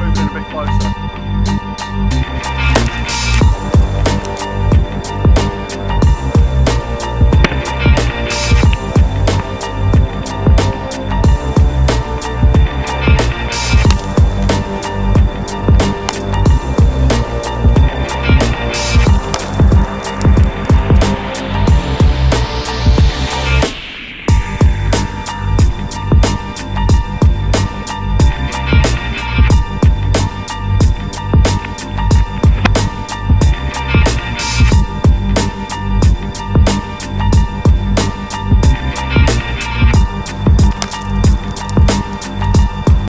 moving a bit closer.